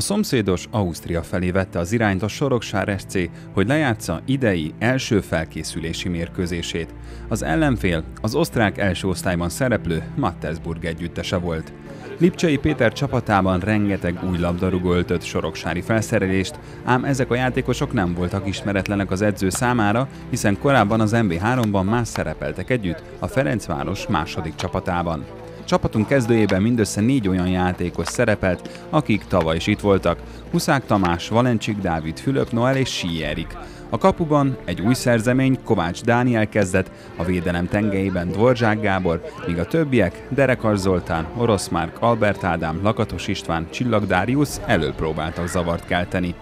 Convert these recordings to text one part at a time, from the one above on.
A szomszédos Ausztria felé vette az irányt a Soroksár SC, hogy lejátsza idei első felkészülési mérkőzését. Az ellenfél az osztrák első osztályban szereplő Mattesburg együttese volt. Lipcsei Péter csapatában rengeteg új labdarúgó öltött soroksári felszerelést, ám ezek a játékosok nem voltak ismeretlenek az edző számára, hiszen korábban az MB3-ban más szerepeltek együtt a Ferencváros második csapatában. Csapatunk kezdőjében mindössze négy olyan játékos szerepelt, akik tavaly is itt voltak. Huszák Tamás, Valencsik Dávid, Fülöp Noel és Sierik. A kapuban egy új szerzemény Kovács Dániel kezdett, a védelem tengelyében Dvorzsák Gábor, míg a többiek Derekar Zoltán, Orosz Márk, Albert Ádám, Lakatos István, Csillag Dáriusz előpróbáltak zavart kelteni.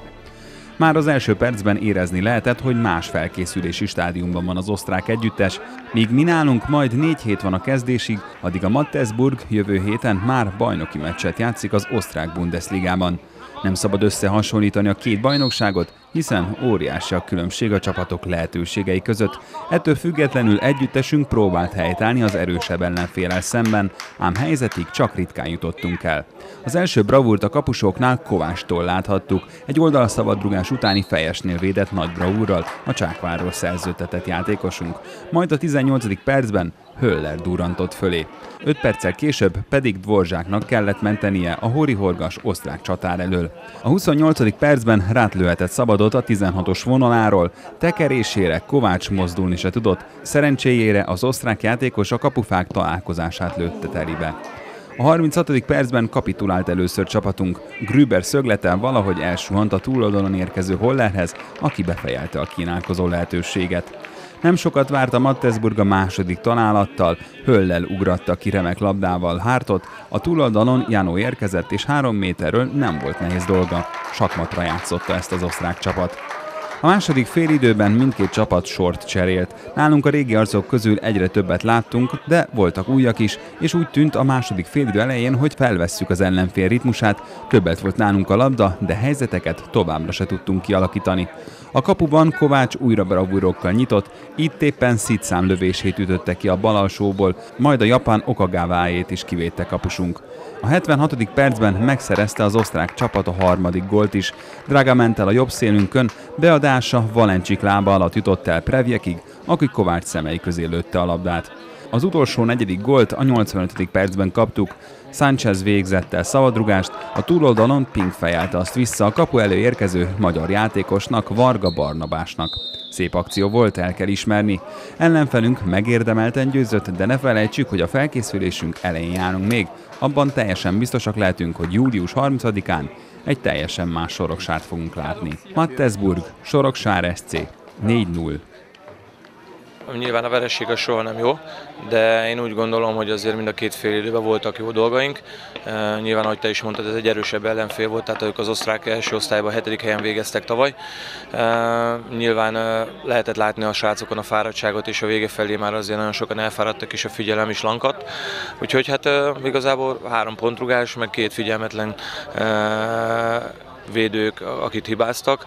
Már az első percben érezni lehetett, hogy más felkészülési stádiumban van az osztrák együttes, míg mi nálunk majd négy hét van a kezdésig, addig a Mattesburg jövő héten már bajnoki meccset játszik az osztrák Bundesligában. Nem szabad összehasonlítani a két bajnokságot, hiszen óriási a különbség a csapatok lehetőségei között. Ettől függetlenül együttesünk próbált helytállni az erősebb ellenfélel szemben, ám helyzetig csak ritkán jutottunk el. Az első bravúrt a kapusoknál Kovástól láthattuk, egy oldalaszabadrugás utáni fejesnél védett nagy bravúrral a Csákvárról szerződtetett játékosunk. Majd a 18. percben Höller durantott fölé. 5 perccel később pedig Dvorzsáknak kellett mentenie a Hóri Horgas osztrák csatár elől. A 28. percben rátlőhetett szabadot a 16-os vonaláról, tekerésére Kovács mozdulni se tudott, szerencséjére az osztrák játékos a kapufák találkozását lőtte telibe. A 36. percben kapitulált először csapatunk. Grüber szögletel valahogy elsuhant a túloldalon érkező Hollerhez, aki befejelte a kínálkozó lehetőséget. Nem sokat várt a Mattesburg a második találattal, höllel ugratta ki remek labdával hártot, a túloldalon Jánó érkezett, és három méterről nem volt nehéz dolga. Sakmatra játszotta ezt az osztrák csapat. A második félidőben mindkét csapat sort cserélt. Nálunk a régi arcok közül egyre többet láttunk, de voltak újak is, és úgy tűnt a második félidő elején, hogy felvesszük az ellenfél ritmusát, többet volt nálunk a labda, de helyzeteket továbbra se tudtunk kialakítani. A kapuban Kovács újra bravúrokkal nyitott, itt éppen szitszám lövését ütötte ki a bal alsóból, majd a japán Okagávájét is kivédte kapusunk. A 76. percben megszerezte az osztrák csapat a harmadik gólt is. Draga ment el a jobb szélünkön, beadása Valencsik lába alatt jutott el Prevjekig, aki Kovács szemei közé lőtte a labdát. Az utolsó negyedik gólt a 85. percben kaptuk. Sánchez végzett el szabadrugást, a túloldalon Pink fejelte azt vissza a kapu elő érkező magyar játékosnak, Varga Barnabásnak. Szép akció volt, el kell ismerni. Ellenfelünk megérdemelten győzött, de ne felejtsük, hogy a felkészülésünk elején járunk még. Abban teljesen biztosak lehetünk, hogy július 30-án egy teljesen más soroksárt fogunk látni. Mattesburg, Soroksár SC, 4-0. Nyilván a vereség a soha nem jó, de én úgy gondolom, hogy azért mind a két fél időben voltak jó dolgaink. Nyilván, ahogy te is mondtad, ez egy erősebb ellenfél volt, tehát ők az osztrák első osztályban hetedik helyen végeztek tavaly. Nyilván lehetett látni a srácokon a fáradtságot, és a vége felé már azért nagyon sokan elfáradtak, és a figyelem is lankadt. Úgyhogy hát igazából három pontrugás, meg két figyelmetlen védők, akit hibáztak.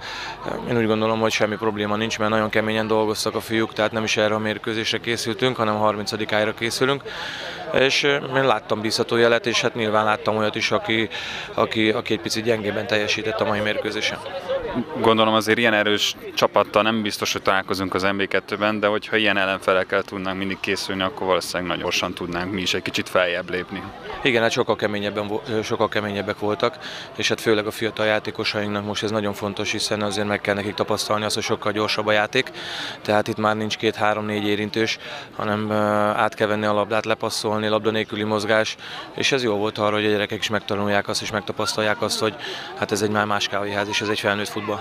Én úgy gondolom, hogy semmi probléma nincs, mert nagyon keményen dolgoztak a fiúk, tehát nem is erre a mérkőzésre készültünk, hanem a 30 ára készülünk. És én láttam bízható jelet, és hát nyilván láttam olyat is, aki, aki, aki egy picit gyengében teljesített a mai mérkőzésen. Gondolom azért ilyen erős csapattal nem biztos, hogy találkozunk az MB2-ben, de hogyha ilyen ellenfelekkel tudnánk mindig készülni, akkor valószínűleg nagyon gyorsan tudnánk mi is egy kicsit feljebb lépni. Igen, hát sokkal, keményebben, sokkal keményebbek voltak, és hát főleg a fiatal játékosainknak most ez nagyon fontos, hiszen azért meg kell nekik tapasztalni azt, hogy sokkal gyorsabb a játék. Tehát itt már nincs két-három-négy érintős, hanem át kell venni a labdát, lepasszolni, labda nélküli mozgás, és ez jó volt arra, hogy a gyerekek is megtanulják azt, és megtapasztalják azt, hogy hát ez egy már más kávéház, és ez egy felnőtt kubwa.